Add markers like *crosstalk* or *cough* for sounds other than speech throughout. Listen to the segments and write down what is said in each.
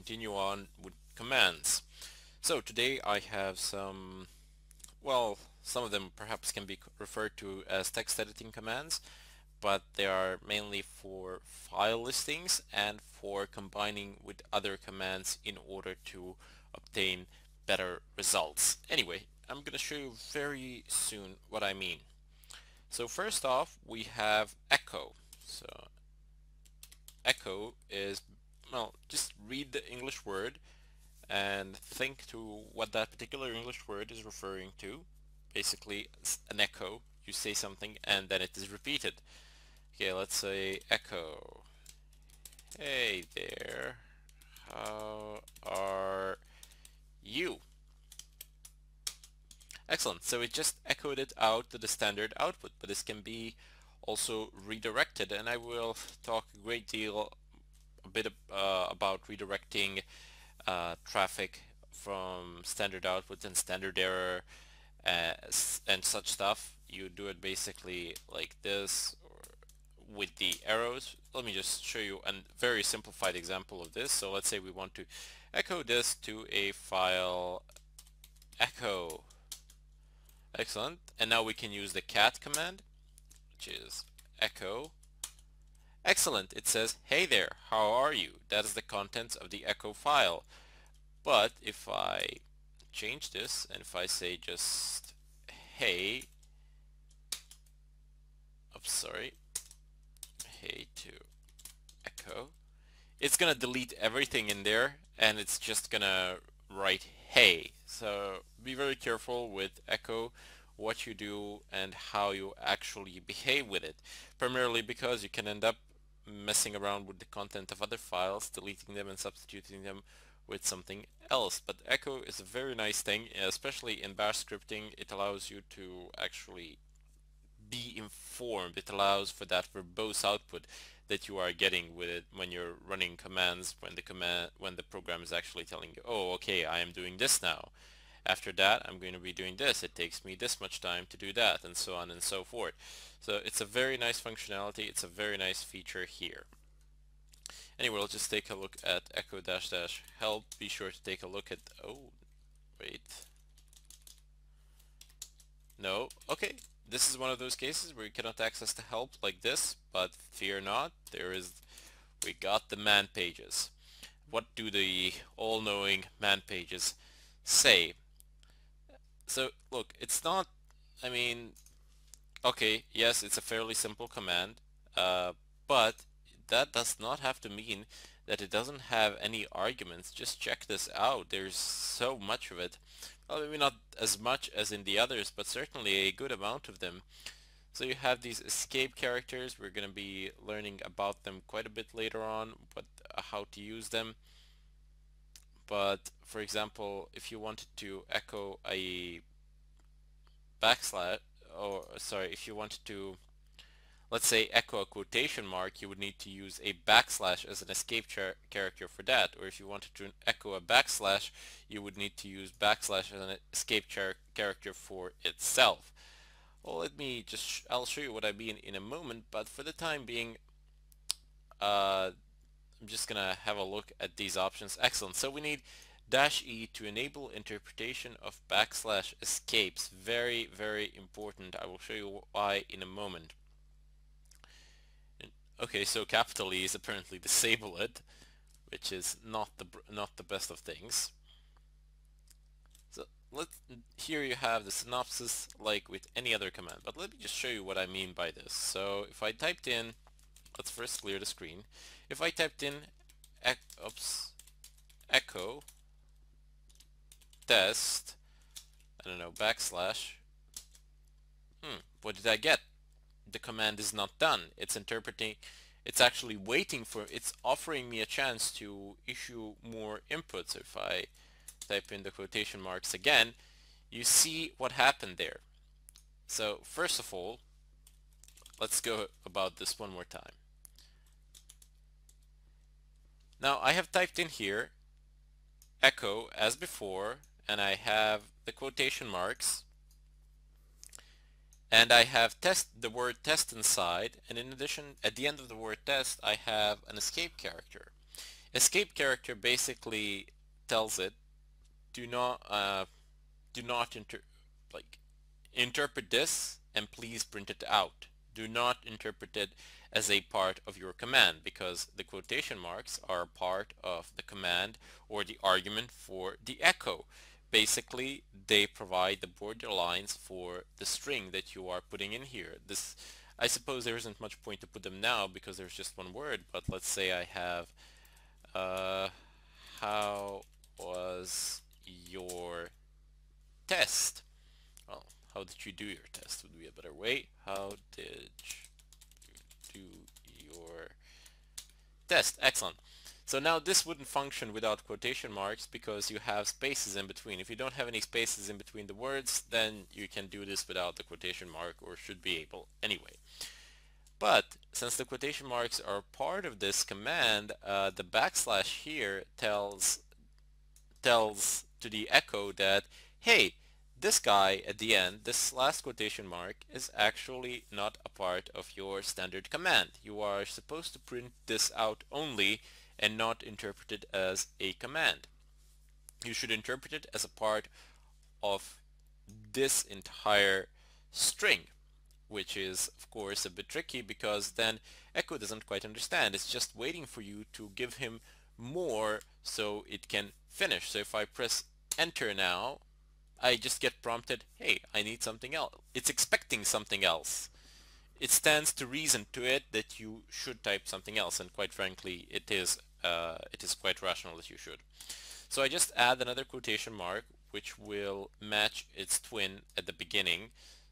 continue on with commands. So today I have some, well, some of them perhaps can be referred to as text editing commands, but they are mainly for file listings and for combining with other commands in order to obtain better results. Anyway, I'm going to show you very soon what I mean. So first off, we have echo. So echo is, well, just read the English word and think to what that particular English word is referring to. Basically, an echo. You say something and then it is repeated. Okay, let's say echo. Hey there, how are you? Excellent, so it just echoed it out to the standard output, but this can be also redirected and I will talk a great deal bit uh, about redirecting uh, traffic from standard output and standard error uh, and such stuff. You do it basically like this with the arrows. Let me just show you a very simplified example of this. So let's say we want to echo this to a file echo. Excellent. And now we can use the cat command, which is echo. Excellent. It says, hey there, how are you? That is the contents of the echo file. But if I change this and if I say just hey, oops, sorry, hey to echo, it's gonna delete everything in there and it's just gonna write hey. So be very careful with echo what you do and how you actually behave with it. Primarily because you can end up messing around with the content of other files, deleting them and substituting them with something else. But echo is a very nice thing, especially in bash scripting. It allows you to actually be informed. It allows for that verbose output that you are getting with it when you're running commands when the command when the program is actually telling you, oh, okay, I am doing this now. After that, I'm going to be doing this. It takes me this much time to do that, and so on and so forth. So it's a very nice functionality. It's a very nice feature here. Anyway, let's just take a look at echo dash dash help. Be sure to take a look at, oh, wait. No, okay. This is one of those cases where you cannot access the help like this, but fear not, there is, we got the man pages. What do the all-knowing man pages say? So look, it's not, I mean, okay, yes, it's a fairly simple command, uh, but that does not have to mean that it doesn't have any arguments. Just check this out. There's so much of it. Well, maybe not as much as in the others, but certainly a good amount of them. So you have these escape characters. We're going to be learning about them quite a bit later on, but uh, how to use them but for example if you wanted to echo a backslash or sorry if you wanted to let's say echo a quotation mark you would need to use a backslash as an escape character for that. Or if you wanted to echo a backslash you would need to use backslash as an escape character for itself. Well let me just I'll show you what I mean in a moment but for the time being uh, I'm just gonna have a look at these options. Excellent. So we need dash E to enable interpretation of backslash escapes. Very, very important. I will show you why in a moment. Okay, so capital E is apparently *laughs* disabled, which is not the not the best of things. So let here you have the synopsis like with any other command, but let me just show you what I mean by this. So if I typed in, let's first clear the screen. If I typed in oops, echo test, I don't know, backslash, hmm, what did I get? The command is not done. It's interpreting, it's actually waiting for, it's offering me a chance to issue more inputs. If I type in the quotation marks again, you see what happened there. So first of all, let's go about this one more time. Now I have typed in here echo as before and I have the quotation marks and I have test the word test inside and in addition at the end of the word test I have an escape character. Escape character basically tells it do not uh, do not inter like interpret this and please print it out. Do not interpret it as a part of your command because the quotation marks are part of the command or the argument for the echo. Basically, they provide the border lines for the string that you are putting in here. This, I suppose there isn't much point to put them now because there's just one word, but let's say I have uh, how was your test? Well, how did you do your test would be a better way. How did you do your test? Excellent. So now this wouldn't function without quotation marks because you have spaces in between. If you don't have any spaces in between the words, then you can do this without the quotation mark or should be able anyway. But since the quotation marks are part of this command, uh, the backslash here tells tells to the echo that, hey, this guy at the end, this last quotation mark, is actually not a part of your standard command. You are supposed to print this out only and not interpret it as a command. You should interpret it as a part of this entire string which is of course a bit tricky because then Echo doesn't quite understand. It's just waiting for you to give him more so it can finish. So if I press enter now, I just get prompted, hey, I need something else. It's expecting something else. It stands to reason to it that you should type something else and quite frankly it is uh, it is quite rational that you should. So I just add another quotation mark which will match its twin at the beginning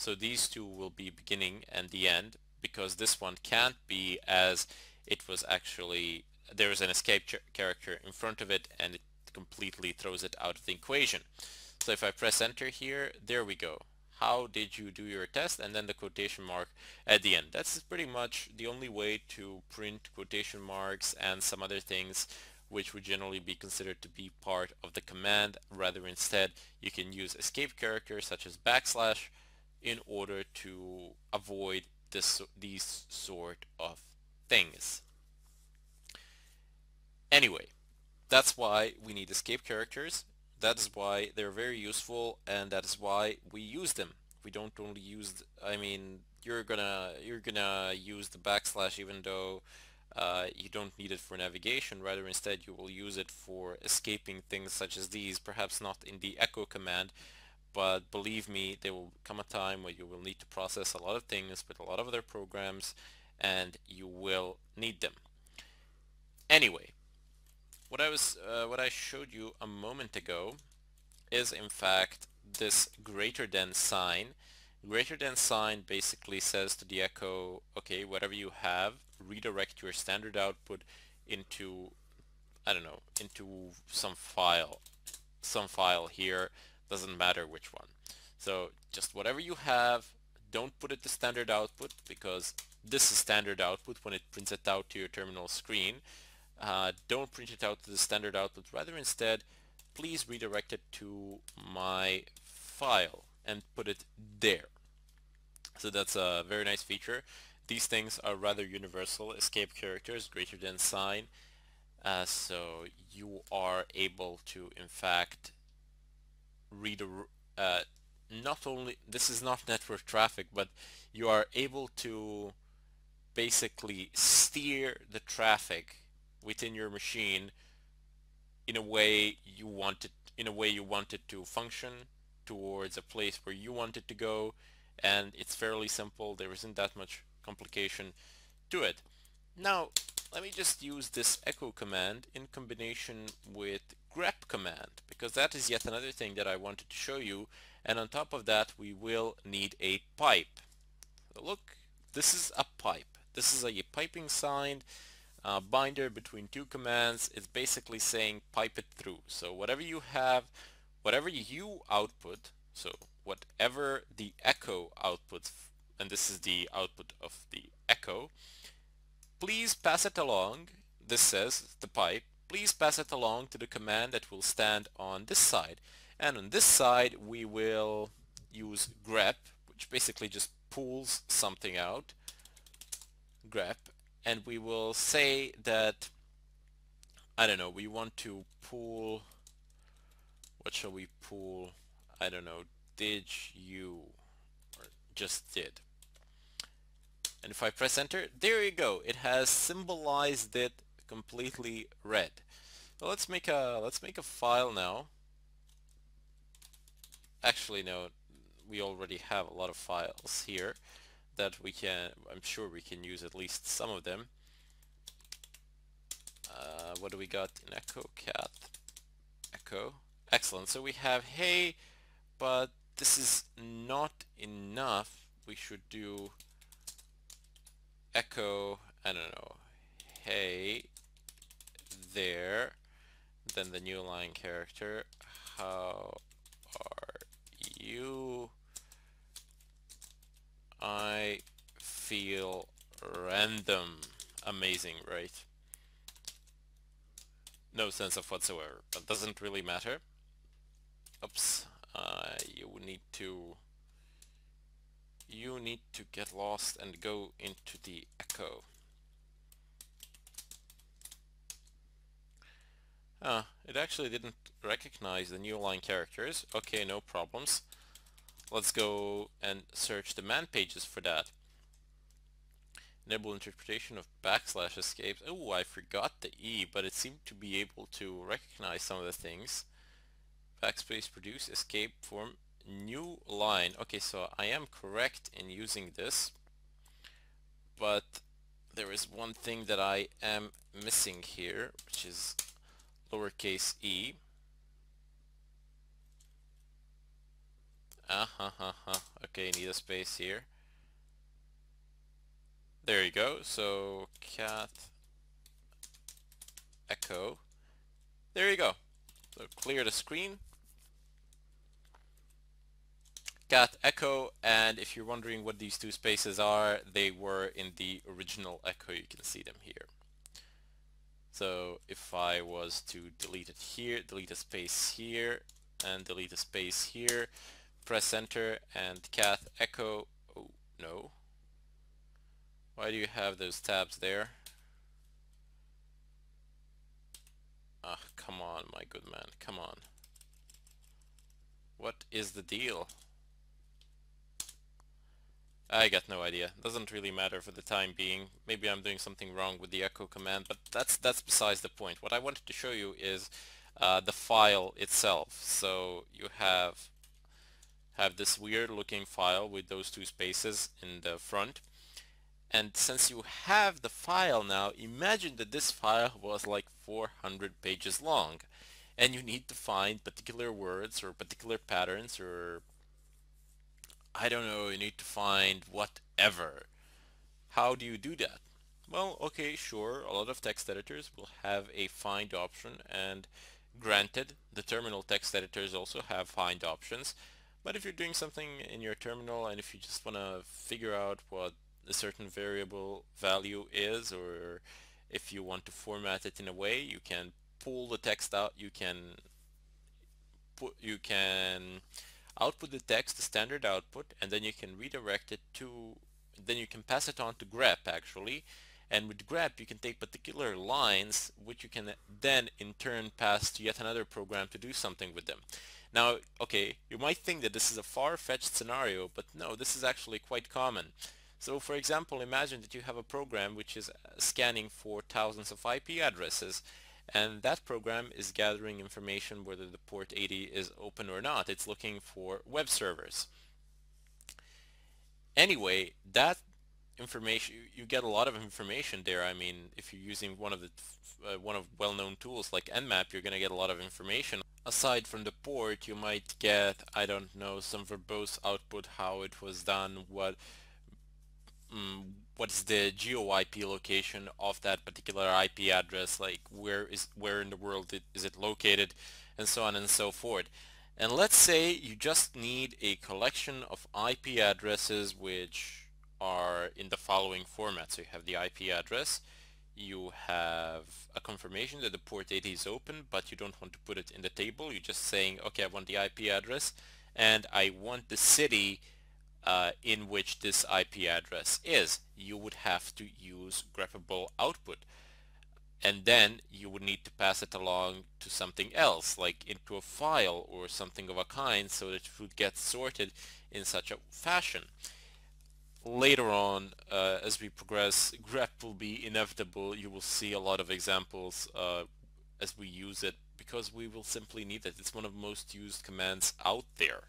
so these two will be beginning and the end because this one can't be as it was actually, there is an escape character in front of it and it completely throws it out of the equation. So if I press enter here, there we go. How did you do your test? And then the quotation mark at the end. That's pretty much the only way to print quotation marks and some other things which would generally be considered to be part of the command. Rather instead, you can use escape characters such as backslash in order to avoid this, these sort of things. Anyway, that's why we need escape characters. That is why they're very useful and that is why we use them. We don't only use, I mean, you're gonna you're gonna use the backslash even though uh, you don't need it for navigation rather instead you will use it for escaping things such as these perhaps not in the echo command but believe me, there will come a time where you will need to process a lot of things with a lot of other programs and you will need them. Anyway, what I was uh, what I showed you a moment ago is in fact this greater than sign. Greater than sign basically says to the echo, okay, whatever you have, redirect your standard output into, I don't know, into some file, some file here doesn't matter which one. So just whatever you have, don't put it to standard output because this is standard output when it prints it out to your terminal screen. Uh, don't print it out to the standard output. Rather instead, please redirect it to my file and put it there. So that's a very nice feature. These things are rather universal. Escape characters greater than sign. Uh, so you are able to in fact read a, uh, not only this is not network traffic but you are able to basically steer the traffic within your machine in a way you want it in a way you want it to function towards a place where you want it to go and it's fairly simple there isn't that much complication to it now let me just use this echo command in combination with grep command because that is yet another thing that I wanted to show you and on top of that we will need a pipe. So look, this is a pipe. This is a piping sign uh, binder between two commands. is basically saying pipe it through. So whatever you have, whatever you output, so whatever the echo outputs, and this is the output of the echo, please pass it along. This says the pipe please pass it along to the command that will stand on this side. And on this side we will use grep, which basically just pulls something out, grep, and we will say that I don't know, we want to pull, what shall we pull? I don't know, did you, or just did. And if I press enter, there you go. It has symbolized it completely red. So let's make a let's make a file now. Actually, no, we already have a lot of files here that we can. I'm sure we can use at least some of them. Uh, what do we got in echo cat? Echo? Excellent. So we have hey but this is not enough. We should do echo I don't know hey there. Then the new line character. How are you I feel random amazing right no sense of whatsoever, but doesn't really matter. Oops, uh, you need to you need to get lost and go into the echo. Ah, it actually didn't recognize the new line characters. Okay, no problems. Let's go and search the man pages for that. Enable interpretation of backslash escapes. Oh, I forgot the E, but it seemed to be able to recognize some of the things. Backspace produce escape form new line. Okay, so I am correct in using this, but there is one thing that I am missing here, which is lowercase e. Ha ha ha. Okay, need a space here. There you go. So cat echo. There you go. So clear the screen. Cat echo and if you're wondering what these two spaces are, they were in the original echo. You can see them here. So if I was to delete it here, delete a space here, and delete a space here, press enter and cat echo, oh no, why do you have those tabs there? Ah, come on, my good man, come on. What is the deal? I got no idea. Doesn't really matter for the time being. Maybe I'm doing something wrong with the echo command, but that's that's besides the point. What I wanted to show you is uh, the file itself. So you have have this weird looking file with those two spaces in the front and since you have the file now, imagine that this file was like 400 pages long and you need to find particular words or particular patterns or I don't know, you need to find whatever. How do you do that? Well, okay, sure, a lot of text editors will have a find option and granted, the terminal text editors also have find options. But if you're doing something in your terminal and if you just want to figure out what a certain variable value is or if you want to format it in a way you can pull the text out you can put you can output the text the standard output and then you can redirect it to then you can pass it on to grep actually. And with grep you can take particular lines which you can then in turn pass to yet another program to do something with them now okay you might think that this is a far-fetched scenario but no this is actually quite common so for example, imagine that you have a program which is uh, scanning for thousands of IP addresses and that program is gathering information whether the port 80 is open or not. It's looking for web servers. Anyway, that information, you get a lot of information there. I mean, if you're using one of the uh, one of well-known tools like Nmap, you're going to get a lot of information. Aside from the port, you might get, I don't know, some verbose output, how it was done, what um, what's the geo IP location of that particular IP address, like where is where in the world it, is it located, and so on and so forth. And let's say you just need a collection of IP addresses which are in the following format. So you have the IP address, you have a confirmation that the port 80 is open, but you don't want to put it in the table. You're just saying, okay, I want the IP address, and I want the city uh, in which this IP address is. You would have to use grepable output. and then you would need to pass it along to something else like into a file or something of a kind so that it would get sorted in such a fashion later on uh, as we progress grep will be inevitable you will see a lot of examples uh, as we use it because we will simply need it it's one of the most used commands out there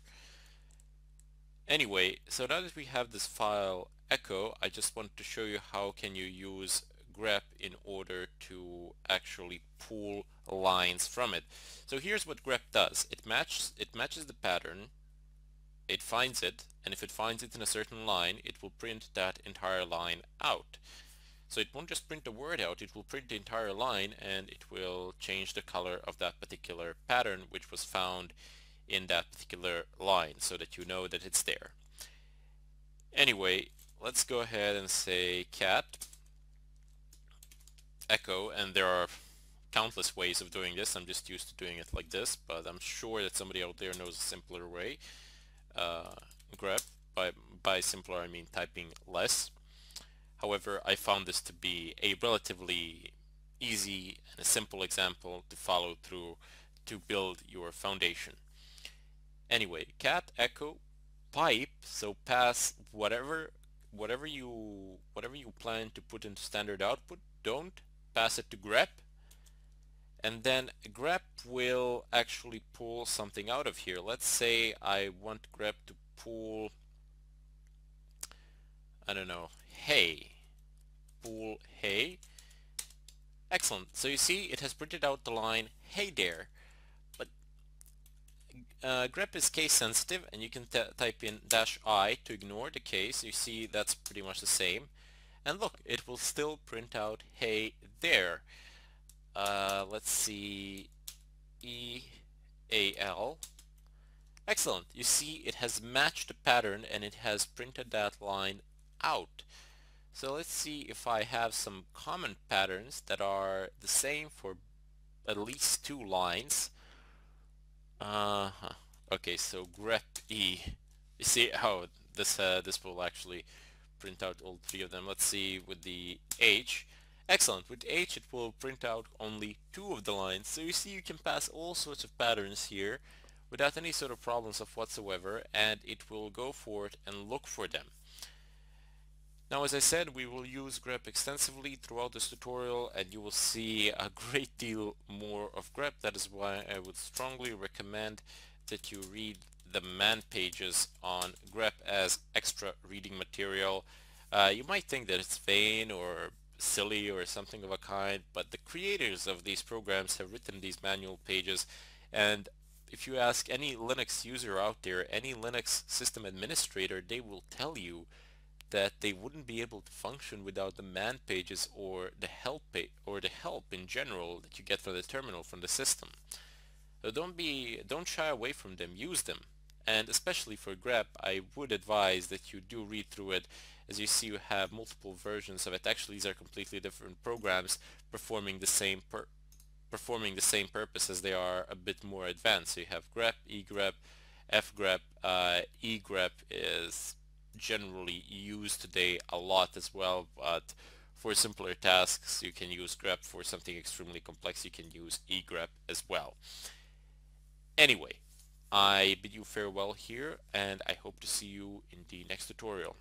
anyway so now that we have this file echo I just want to show you how can you use grep in order to actually pull lines from it. So here's what grep does. It matches it matches the pattern, it finds it, and if it finds it in a certain line, it will print that entire line out. So it won't just print the word out, it will print the entire line and it will change the color of that particular pattern which was found in that particular line so that you know that it's there. Anyway, let's go ahead and say cat echo and there are countless ways of doing this. I'm just used to doing it like this, but I'm sure that somebody out there knows a simpler way. Uh, grep, by, by simpler I mean typing less. However, I found this to be a relatively easy and a simple example to follow through to build your foundation. Anyway, cat echo pipe, so pass whatever whatever you whatever you plan to put into standard output, don't pass it to grep and then grep will actually pull something out of here. Let's say I want grep to pull I don't know hey pull hey excellent. So you see it has printed out the line hey there. But uh, grep is case sensitive and you can type in dash i to ignore the case. You see that's pretty much the same. And look it will still print out hey there. Uh, let's see, E-A-L. Excellent. You see it has matched the pattern and it has printed that line out. So let's see if I have some common patterns that are the same for at least two lines. Uh -huh. Okay, so grep E. You see how this uh, this will actually print out all three of them. Let's see with the H. Excellent. With H it will print out only two of the lines. So you see you can pass all sorts of patterns here without any sort of problems of whatsoever and it will go for it and look for them. Now as I said we will use grep extensively throughout this tutorial and you will see a *laughs* great deal more of grep. That is why I would strongly recommend that you read the man pages on grep as extra reading material. Uh, you might think that it's vain or silly or something of a kind, but the creators of these programs have written these manual pages and if you ask any Linux user out there, any Linux system administrator, they will tell you that they wouldn't be able to function without the man pages or the help or the help in general that you get from the terminal from the system. So don't be don't shy away from them, use them. And especially for grep, I would advise that you do read through it as you see you have multiple versions of it. Actually these are completely different programs performing the same performing the same purpose as they are a bit more advanced. So you have grep, egrep, fgrep. Uh, egrep is generally used today a lot as well, but for simpler tasks you can use grep. For something extremely complex you can use egrep as well. Anyway, I bid you farewell here and I hope to see you in the next tutorial.